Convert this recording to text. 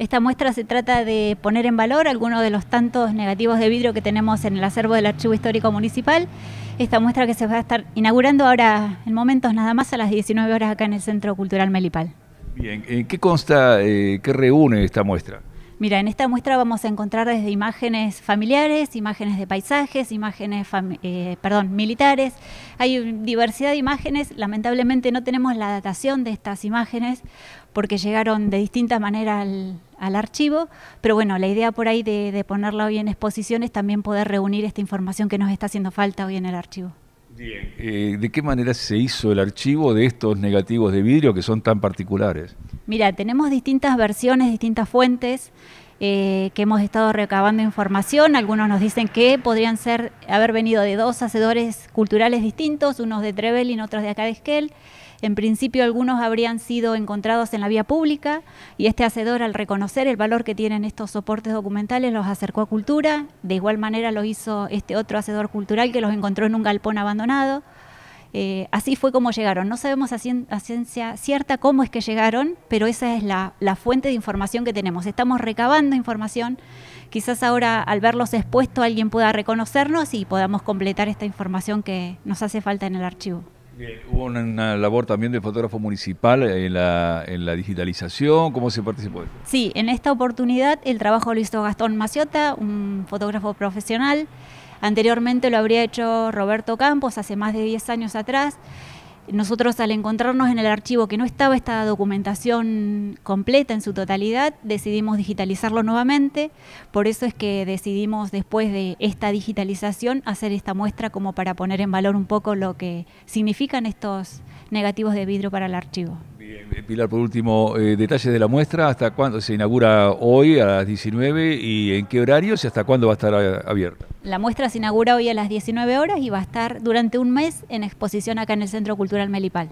Esta muestra se trata de poner en valor algunos de los tantos negativos de vidrio que tenemos en el acervo del Archivo Histórico Municipal. Esta muestra que se va a estar inaugurando ahora en momentos nada más a las 19 horas acá en el Centro Cultural Melipal. Bien, ¿en qué consta, eh, qué reúne esta muestra? Mira, en esta muestra vamos a encontrar desde imágenes familiares, imágenes de paisajes, imágenes eh, perdón, militares. Hay diversidad de imágenes. Lamentablemente no tenemos la datación de estas imágenes porque llegaron de distintas maneras al, archivo. Pero bueno, la idea por ahí de, de ponerla hoy en exposición es también poder reunir esta información que nos está haciendo falta hoy en el archivo. Bien. Eh, ¿De qué manera se hizo el archivo de estos negativos de vidrio que son tan particulares? Mira, tenemos distintas versiones, distintas fuentes. Eh, que hemos estado recabando información. Algunos nos dicen que podrían ser haber venido de dos hacedores culturales distintos, unos de Trevelin, otros de acá de Esquel. En principio algunos habrían sido encontrados en la vía pública y este hacedor al reconocer el valor que tienen estos soportes documentales los acercó a cultura. De igual manera lo hizo este otro hacedor cultural que los encontró en un galpón abandonado. Eh, así fue como llegaron. No sabemos a, ciencia cierta cómo es que llegaron, pero esa es la, fuente de información que tenemos. Estamos recabando información. Quizás ahora al verlos expuestos alguien pueda reconocernos y podamos completar esta información que nos hace falta en el archivo. Hubo una, labor también del fotógrafo municipal en la, en la digitalización. ¿Cómo se participó? Sí, en esta oportunidad el trabajo lo hizo Gastón Maciota, un fotógrafo profesional. Anteriormente lo habría hecho Roberto Campos hace más de 10 años atrás. Nosotros al encontrarnos en el archivo que no estaba esta documentación completa en su totalidad, decidimos digitalizarlo nuevamente. Por eso es que decidimos después de esta digitalización hacer esta muestra como para poner en valor un poco lo que significan estos negativos de vidrio para el archivo. Eh, Pilar, por último, eh, detalles de la muestra, ¿hasta cuándo se inaugura hoy a las 19 y en qué horarios y hasta cuándo va a estar eh, abierta? La muestra se inaugura hoy a las 19 horas y va a estar durante un mes en exposición acá en el Centro Cultural Melipal.